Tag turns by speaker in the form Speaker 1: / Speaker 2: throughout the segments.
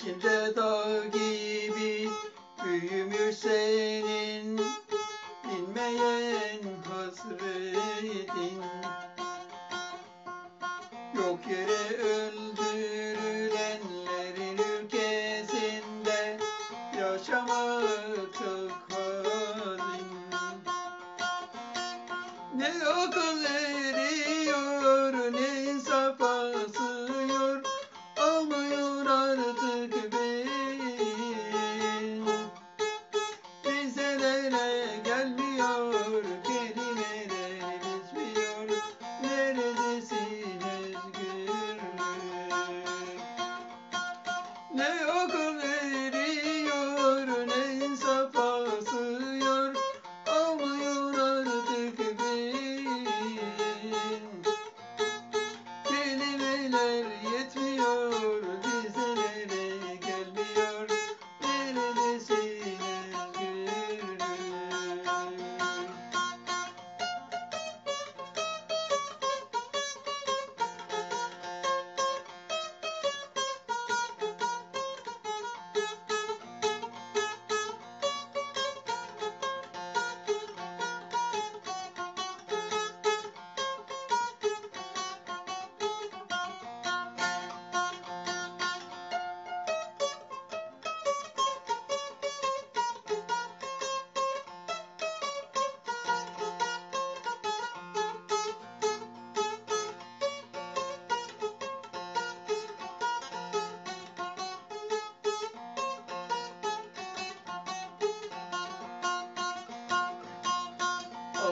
Speaker 1: içimde dağ gibi büyümüş senin. Dinmeyen hasretin. Yok yere öl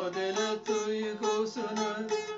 Speaker 1: Adalet duygusunu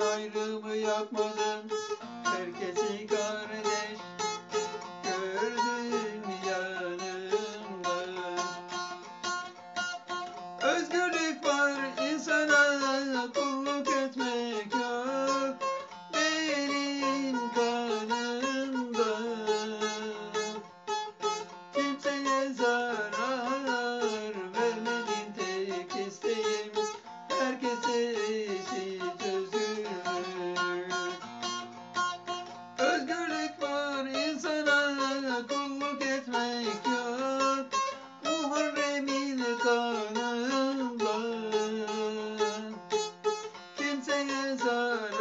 Speaker 1: ayrımı yapmadım. Herkesi kardeş sana kulluk etmek yok. Muharrem'in kanında Kimseye zarar